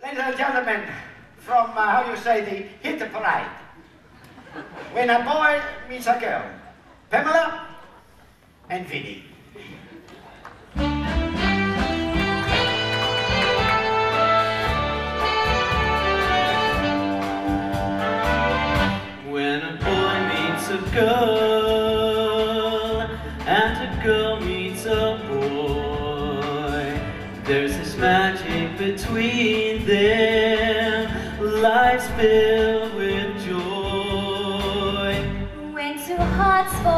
Ladies and gentlemen, from, uh, how you say, the hit parade. When a boy meets a girl, Pamela and Vinnie. magic between them. Life's filled with joy. When two hearts fall.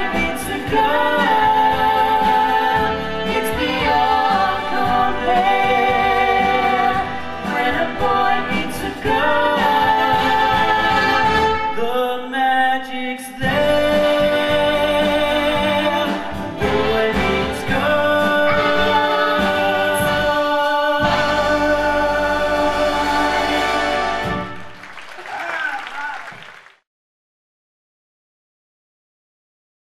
God needs to go.